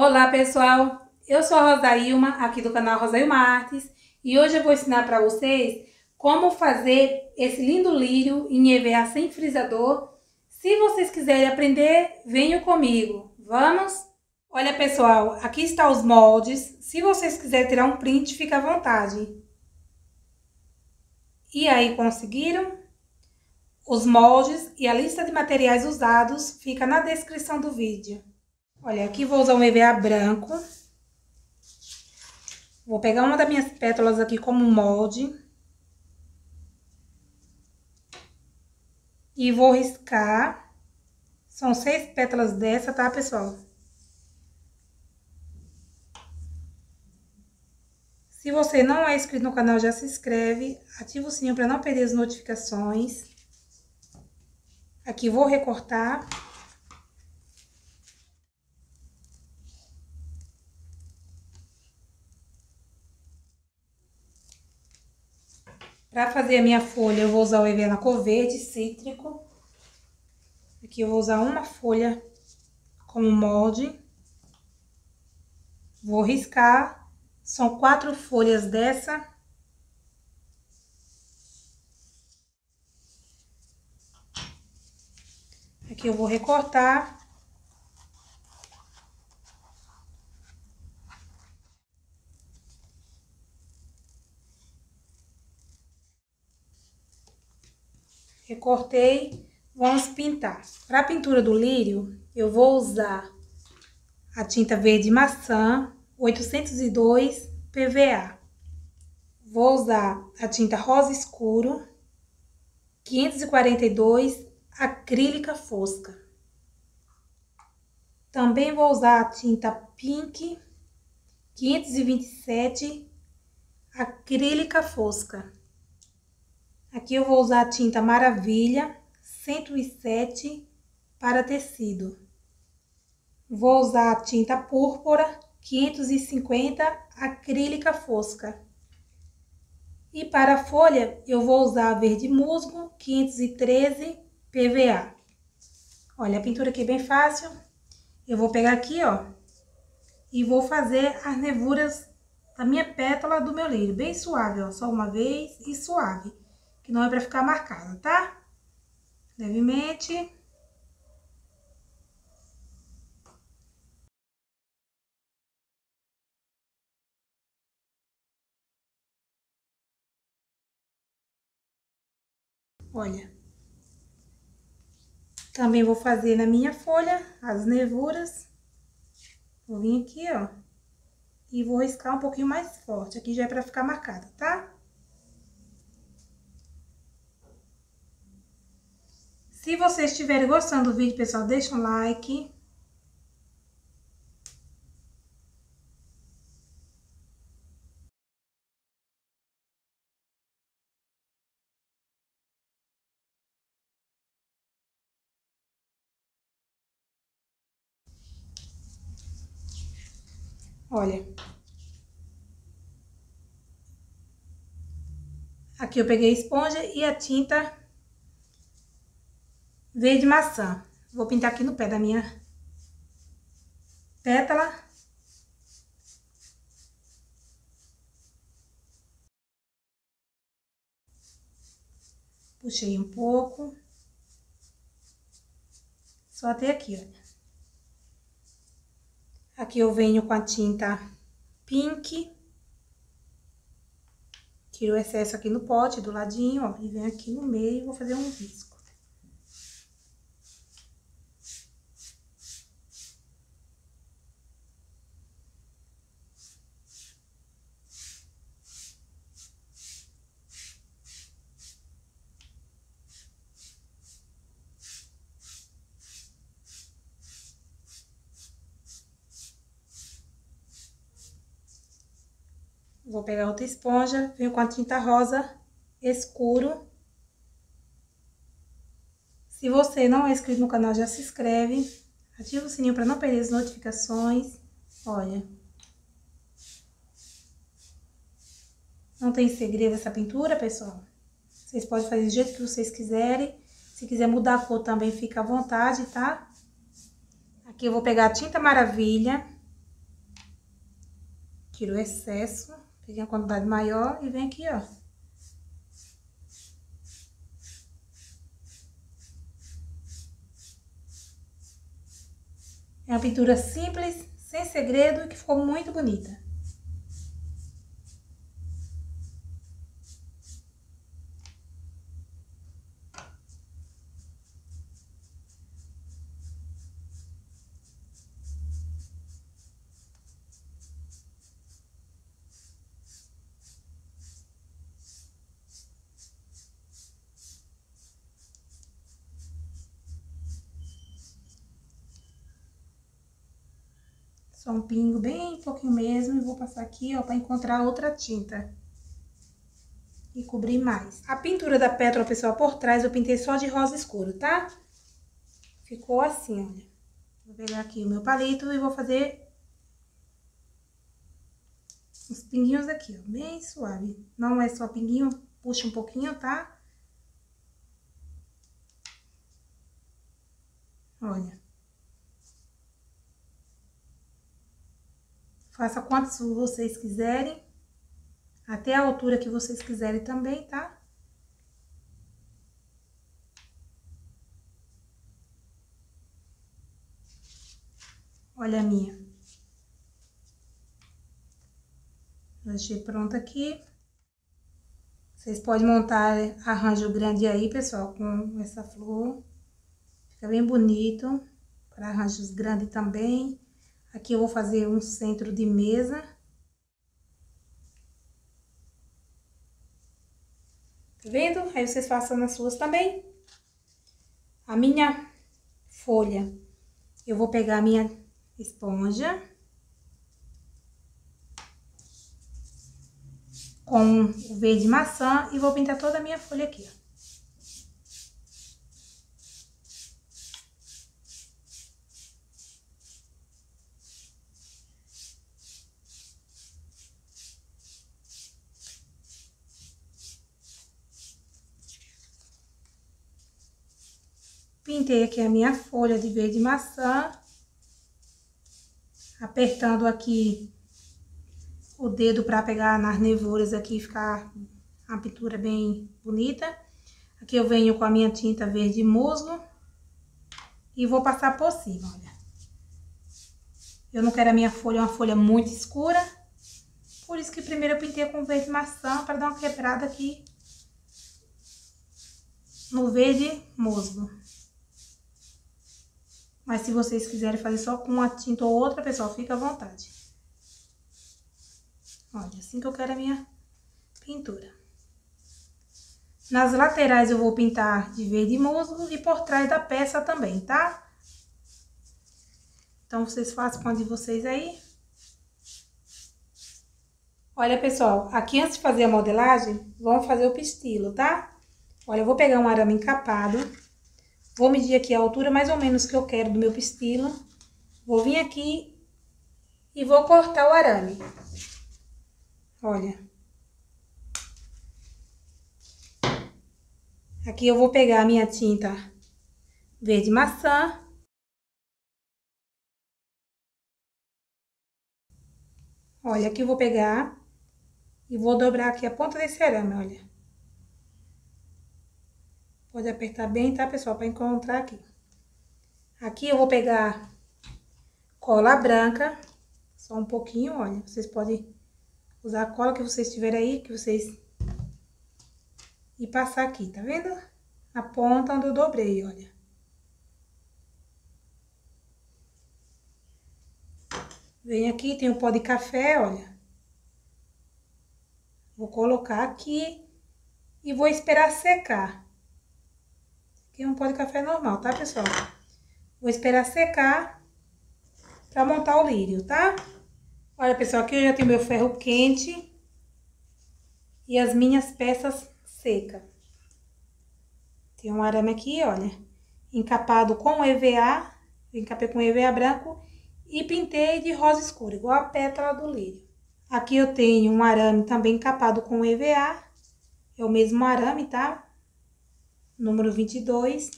Olá pessoal, eu sou a Rosailma, aqui do canal Rosailma Artes e hoje eu vou ensinar para vocês como fazer esse lindo lírio em EVA sem frisador. Se vocês quiserem aprender, venham comigo, vamos? Olha pessoal, aqui está os moldes, se vocês quiserem tirar um print, fica à vontade. E aí, conseguiram? Os moldes e a lista de materiais usados fica na descrição do vídeo. Olha, aqui vou usar um EVA branco. Vou pegar uma das minhas pétalas aqui como molde. E vou riscar. São seis pétalas dessa, tá, pessoal? Se você não é inscrito no canal, já se inscreve. Ativa o sininho para não perder as notificações. Aqui vou recortar. Para fazer a minha folha, eu vou usar o EVA na cor verde cítrico. Aqui eu vou usar uma folha como molde. Vou riscar. São quatro folhas dessa. Aqui eu vou recortar. Recortei, vamos pintar. Para a pintura do lírio, eu vou usar a tinta verde maçã 802 PVA. Vou usar a tinta rosa escuro 542 acrílica fosca. Também vou usar a tinta pink 527 acrílica fosca. Aqui eu vou usar a tinta Maravilha 107 para tecido. Vou usar a tinta púrpura 550 acrílica fosca. E para a folha eu vou usar a verde musgo 513 PVA. Olha, a pintura aqui é bem fácil. Eu vou pegar aqui, ó, e vou fazer as nevuras da minha pétala do meu lírio. Bem suave, ó, só uma vez e suave que não é para ficar marcado, tá? Levemente. Olha. Também vou fazer na minha folha as nevuras. Vou vir aqui, ó. E vou riscar um pouquinho mais forte. Aqui já é pra ficar marcada, tá? Se vocês estiverem gostando do vídeo, pessoal, deixa um like. Olha. Aqui eu peguei a esponja e a tinta verde maçã. Vou pintar aqui no pé da minha pétala. Puxei um pouco. Só até aqui, olha. Aqui eu venho com a tinta pink. Tiro o excesso aqui no pote, do ladinho, ó. E venho aqui no meio e vou fazer um risco. Vou pegar outra esponja, venho com a tinta rosa escuro. Se você não é inscrito no canal, já se inscreve. Ativa o sininho para não perder as notificações. Olha. Não tem segredo essa pintura, pessoal. Vocês podem fazer do jeito que vocês quiserem. Se quiser mudar a cor também, fica à vontade, tá? Aqui eu vou pegar a tinta maravilha Tiro o excesso, peguei uma quantidade maior e vem aqui, ó. É uma pintura simples, sem segredo e que ficou muito bonita. Só um pingo bem pouquinho mesmo e vou passar aqui, ó, pra encontrar outra tinta. E cobrir mais. A pintura da pétala, pessoal, por trás eu pintei só de rosa escuro, tá? Ficou assim, olha. Vou pegar aqui o meu palito e vou fazer uns pinguinhos aqui, ó, bem suave. Não é só pinguinho, puxa um pouquinho, tá? Olha. Faça quantos vocês quiserem. Até a altura que vocês quiserem também, tá? Olha a minha. Deixei pronta aqui. Vocês podem montar arranjo grande aí, pessoal, com essa flor. Fica bem bonito. Para arranjos grandes também. Aqui eu vou fazer um centro de mesa. Tá vendo? Aí vocês façam nas suas também. A minha folha, eu vou pegar a minha esponja. Com o verde maçã e vou pintar toda a minha folha aqui, ó. Pintei aqui a minha folha de verde maçã. Apertando aqui o dedo para pegar nas nevuras aqui e ficar a pintura bem bonita. Aqui eu venho com a minha tinta verde musgo. E vou passar por cima, olha. Eu não quero a minha folha uma folha muito escura. Por isso que primeiro eu pintei com verde maçã para dar uma quebrada aqui no verde musgo. Mas se vocês quiserem fazer só com uma tinta ou outra, pessoal, fica à vontade. Olha, assim que eu quero a minha pintura. Nas laterais eu vou pintar de verde musgo e por trás da peça também, tá? Então, vocês façam com a de vocês aí. Olha, pessoal, aqui antes de fazer a modelagem, vamos fazer o pistilo, tá? Olha, eu vou pegar um arame encapado Vou medir aqui a altura mais ou menos que eu quero do meu pistilo. Vou vir aqui e vou cortar o arame. Olha. Aqui eu vou pegar a minha tinta verde maçã. Olha, aqui eu vou pegar e vou dobrar aqui a ponta desse arame, olha. Pode apertar bem, tá, pessoal? Para encontrar aqui. Aqui eu vou pegar cola branca, só um pouquinho, olha. Vocês podem usar a cola que vocês tiverem aí, que vocês... E passar aqui, tá vendo? Na ponta onde eu dobrei, olha. Vem aqui, tem o pó de café, olha. Vou colocar aqui e vou esperar secar. Aqui é um pó de café normal, tá, pessoal? Vou esperar secar pra montar o lírio, tá? Olha, pessoal, aqui eu já tenho meu ferro quente e as minhas peças secas. Tem um arame aqui, olha, encapado com EVA, encapei com EVA branco e pintei de rosa escura, igual a pétala do lírio. Aqui eu tenho um arame também encapado com EVA, é o mesmo arame, tá? Número 22.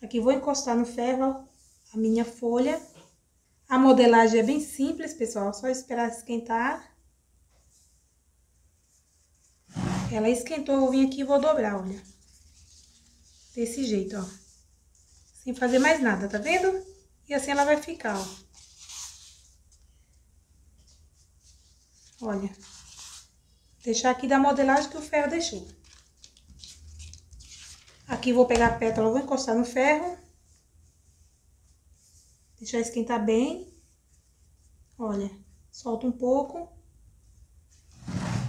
Aqui vou encostar no ferro a minha folha. A modelagem é bem simples, pessoal, só esperar esquentar. Ela esquentou, eu vou vir aqui e vou dobrar, olha. Desse jeito, ó. Sem fazer mais nada, tá vendo? E assim ela vai ficar, ó. Olha. Deixar aqui da modelagem que o ferro deixou. Aqui vou pegar a pétala, vou encostar no ferro. Deixar esquentar bem. Olha, solta um pouco.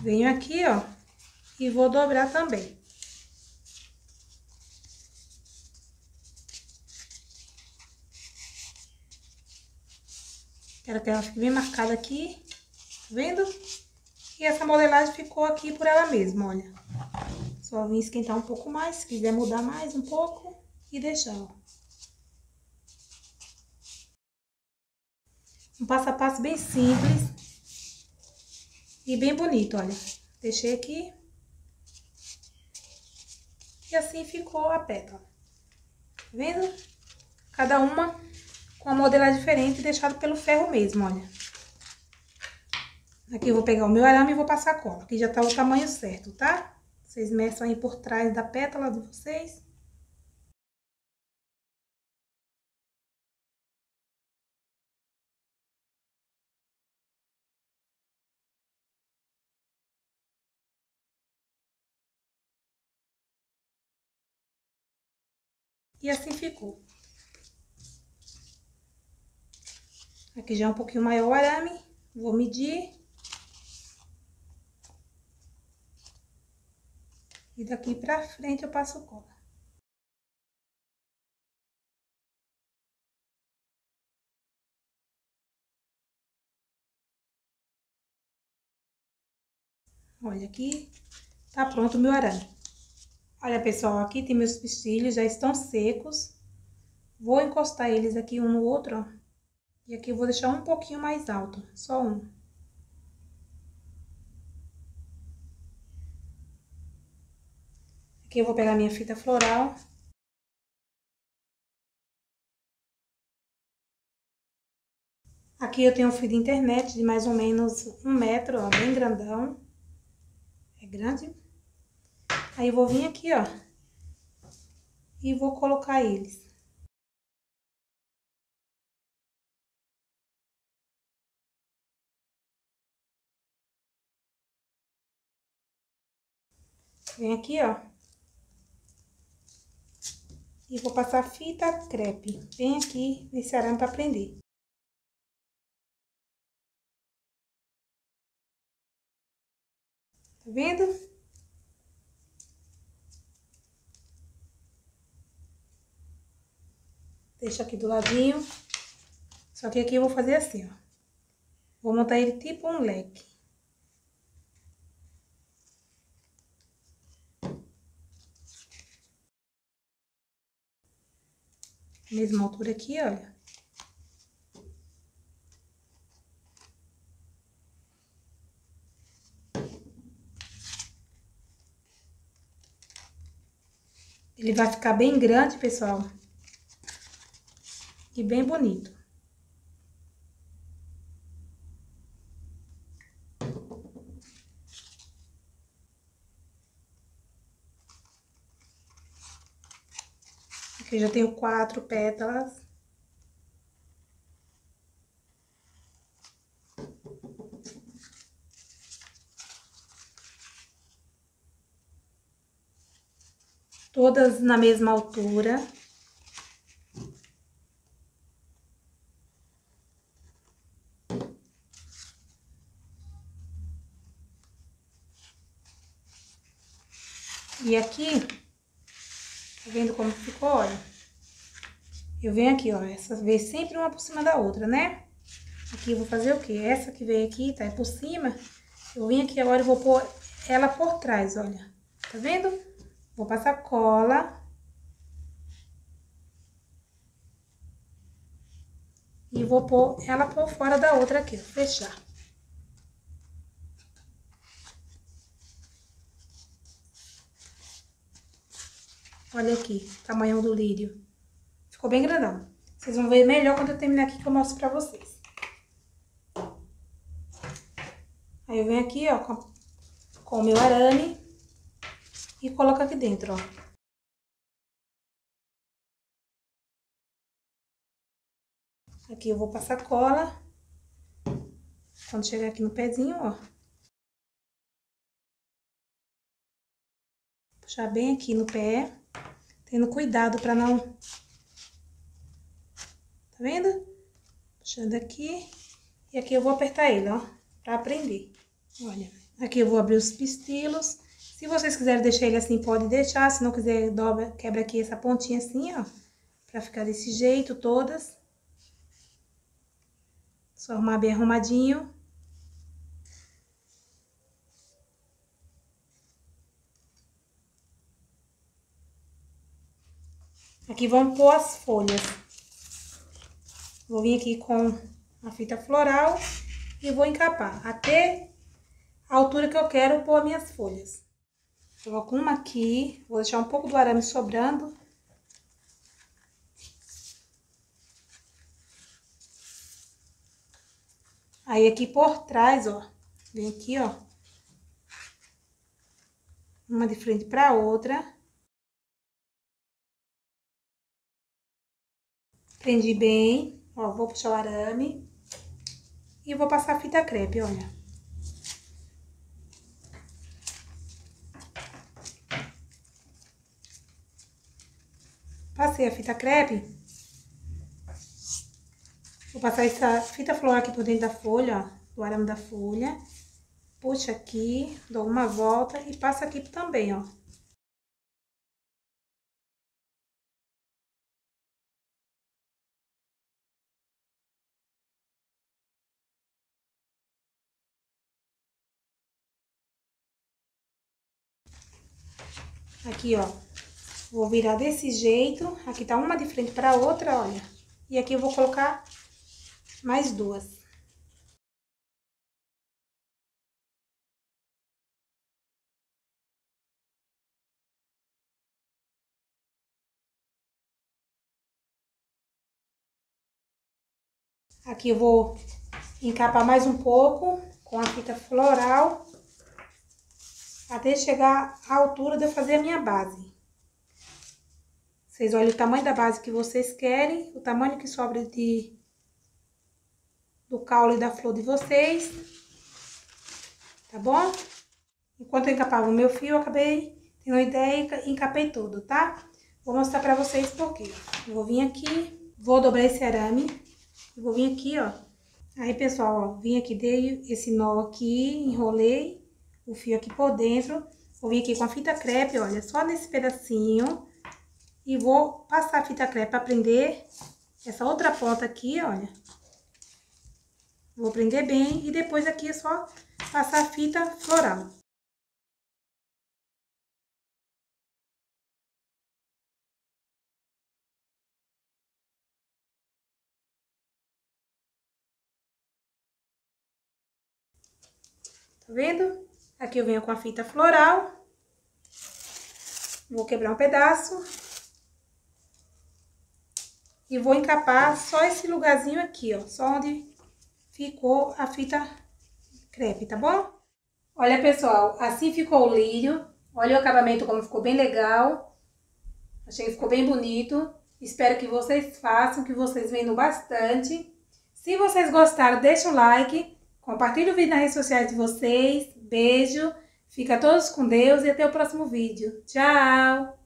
Venho aqui, ó, e vou dobrar também. Quero que ela fique bem marcada aqui, tá vendo? E essa modelagem ficou aqui por ela mesma, olha. Só vim esquentar um pouco mais, se quiser mudar mais um pouco e deixar, ó. Um passo a passo bem simples e bem bonito, olha. Deixei aqui. E assim ficou a pétala. Tá vendo? Cada uma com a modelagem diferente, deixado pelo ferro mesmo, olha. Aqui eu vou pegar o meu arame e vou passar cola. Aqui já tá o tamanho certo, tá? Vocês meçam aí por trás da pétala de vocês. E assim ficou. Aqui já é um pouquinho maior o arame. Vou medir. E daqui pra frente eu passo cola. Olha aqui, tá pronto o meu arame. Olha, pessoal, aqui tem meus pistilhos, já estão secos. Vou encostar eles aqui um no outro, ó. E aqui eu vou deixar um pouquinho mais alto, só um. Aqui eu vou pegar minha fita floral. Aqui eu tenho um fio de internet de mais ou menos um metro, ó, bem grandão. É grande. Aí eu vou vir aqui, ó. E vou colocar eles. Vem aqui, ó. E vou passar fita crepe bem aqui nesse arame para prender. Tá vendo? Deixa aqui do ladinho. Só que aqui eu vou fazer assim, ó. Vou montar ele tipo um leque. Mesma altura aqui, olha. Ele vai ficar bem grande, pessoal. E bem bonito. Aqui já tenho quatro pétalas. Todas na mesma altura. E aqui, Tá vendo como ficou, olha? Eu venho aqui, ó, essa vez sempre uma por cima da outra, né? Aqui eu vou fazer o quê? Essa que veio aqui, tá? É por cima. Eu vim aqui agora e vou pôr ela por trás, olha. Tá vendo? Vou passar cola. E vou pôr ela por fora da outra aqui, fechar. Olha aqui, tamanho do lírio. Ficou bem grandão. Vocês vão ver melhor quando eu terminar aqui que eu mostro pra vocês. Aí eu venho aqui, ó, com, com o meu arame e coloco aqui dentro, ó. Aqui eu vou passar cola. Quando chegar aqui no pezinho, ó. Puxar bem aqui no pé. Tendo cuidado pra não... Tá vendo? Puxando aqui. E aqui eu vou apertar ele, ó. Pra prender. Olha. Aqui eu vou abrir os pistilos. Se vocês quiserem deixar ele assim, pode deixar. Se não quiser, dobra, quebra aqui essa pontinha assim, ó. Pra ficar desse jeito, todas. Só arrumar bem arrumadinho. Aqui vão pôr as folhas. Vou vir aqui com a fita floral e vou encapar até a altura que eu quero pôr minhas folhas. Coloco uma aqui, vou deixar um pouco do arame sobrando. Aí aqui por trás, ó, vem aqui, ó, uma de frente pra outra. Prendi bem, ó, vou puxar o arame e vou passar a fita crepe, olha. Passei a fita crepe. Vou passar essa fita floral aqui por dentro da folha, ó, do arame da folha. Puxa aqui, dou uma volta e passa aqui também, ó. Aqui, ó. Vou virar desse jeito. Aqui tá uma de frente pra outra, olha. E aqui eu vou colocar mais duas. Aqui eu vou encapar mais um pouco com a fita floral até chegar à altura de eu fazer a minha base. Vocês olham o tamanho da base que vocês querem, o tamanho que sobra de, do caule da flor de vocês, tá bom? Enquanto eu encapava o meu fio, eu acabei tendo ideia e encapei tudo, tá? Vou mostrar pra vocês por quê. Eu vou vir aqui, vou dobrar esse arame, vou vir aqui, ó. Aí, pessoal, ó, vim aqui, dei esse nó aqui, enrolei, o fio aqui por dentro. Vou vir aqui com a fita crepe, olha, só nesse pedacinho. E vou passar a fita crepe para prender essa outra ponta aqui, olha. Vou prender bem e depois aqui é só passar a fita floral. Tá vendo? Aqui eu venho com a fita floral. Vou quebrar um pedaço. E vou encapar só esse lugarzinho aqui, ó. Só onde ficou a fita crepe, tá bom? Olha, pessoal, assim ficou o lírio. Olha o acabamento como ficou bem legal. Achei que ficou bem bonito. Espero que vocês façam, que vocês venham bastante. Se vocês gostaram, deixa o like. Compartilhe o vídeo nas redes sociais de vocês. Beijo, fica todos com Deus e até o próximo vídeo. Tchau!